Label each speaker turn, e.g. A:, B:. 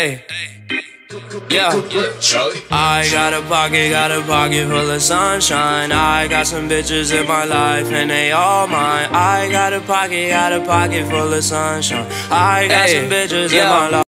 A: Hey. Yeah. I got a pocket, got a pocket full of sunshine. I got some bitches in my life and they all mine. I got a pocket, got a pocket full of sunshine. I got some bitches in my life.